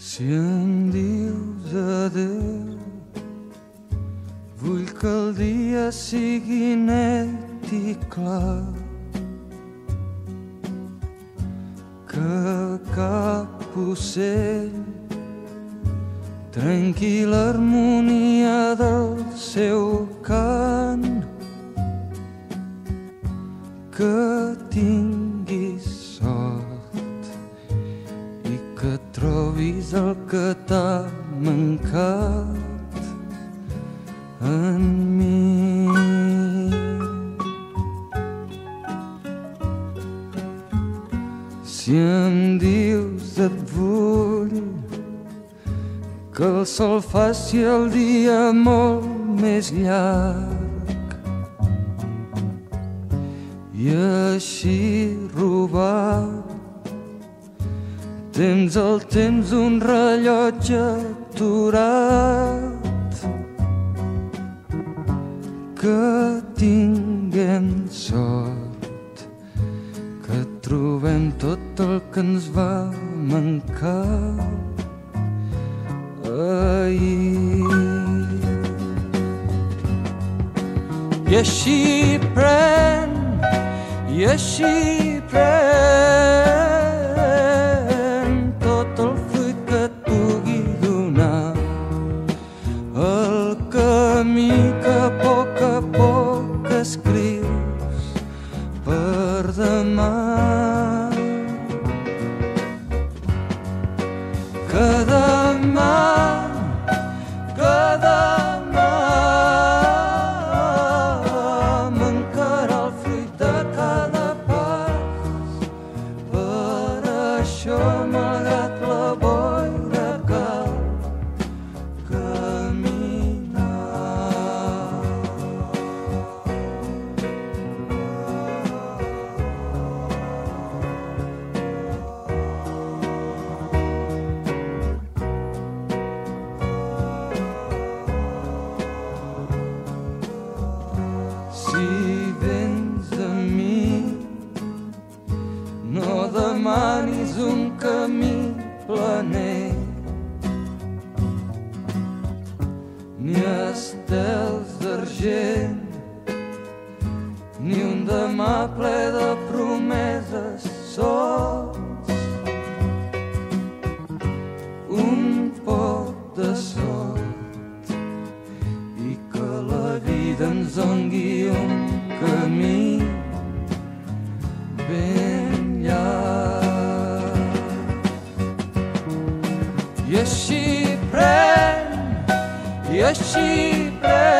Si em dius adeu, vull que el dia sigui net i clar. Que cap ocell trenqui l'harmonia del seu cant. Que tinguis trobis el que t'ha mancat en mi. Si em dius et vull que el sol faci el dia molt més llarg i així robar tens el temps un rellotge aturat que tinguem sort que trobem tot el que ens va mancar ahir. I així pren i així pren que demà que demà mancarà el fruit de cada pas. Per això malgrat demanis un camí planer, ni estels d'argent, ni un demà ple de promeses sols. Un poc de sort i que la vida ens dongui I així pren, i així pren